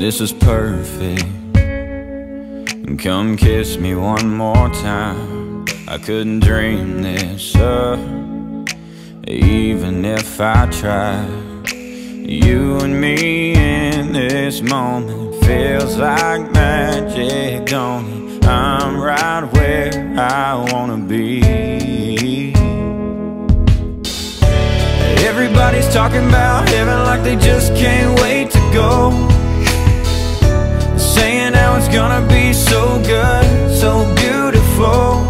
this is perfect. And Come kiss me one more time. I couldn't dream this up Even if I tried. You and me in this moment Feels like magic, don't it? I'm right where I wanna be. Everybody's talking about heaven like they just can't wait to go It's gonna be so good, so beautiful.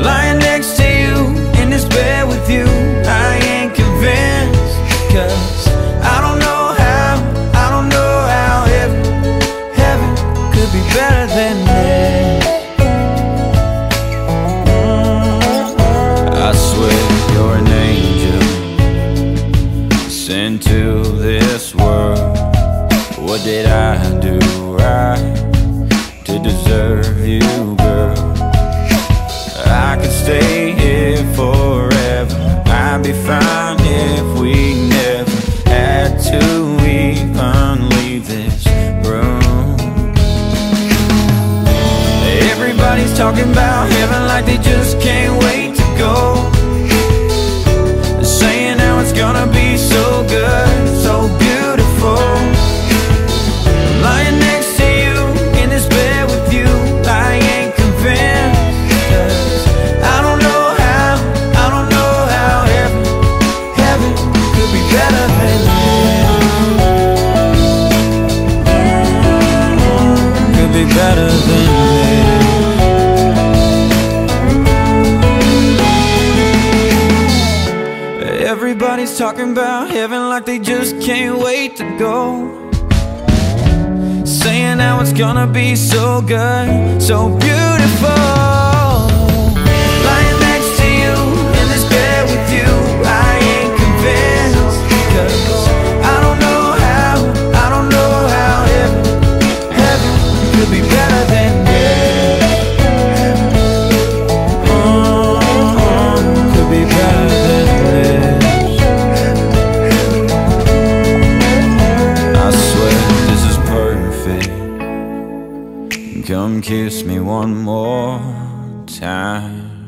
Lying next to you, in this bed with you I ain't convinced. Cause I don't know how, I don't know how heaven, heaven could be better than this I swear you're an angel. Sent to this world What did I do right To deserve you, girl? I could stay here forever. I'd be fine if we never Had to. Even leave this room. Everybody's talking about heaven like they just can't wait to go Everybody's talking about heaven like they just can't wait to go. Saying how it's gonna be so good, so beautiful Come kiss me one more time